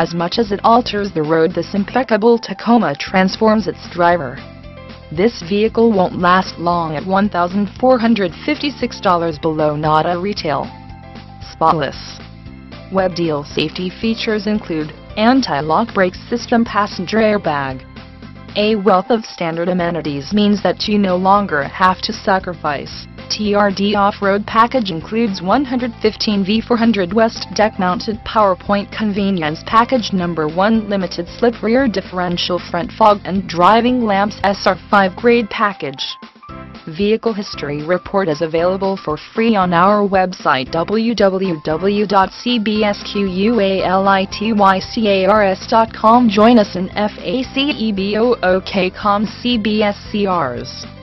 As much as it alters the road this impeccable Tacoma transforms its driver. This vehicle won't last long at $1,456 below NADA retail. Spotless. Web deal safety features include anti-lock brake system passenger airbag. A wealth of standard amenities means that you no longer have to sacrifice. TRD off-road package includes 115 V400 West deck mounted PowerPoint convenience package number 1 limited slip rear differential front fog and driving lamps SR5 grade package. Vehicle History Report is available for free on our website www.cbsqualitycars.com. Join us in FACEBOOKCOM CBSCars.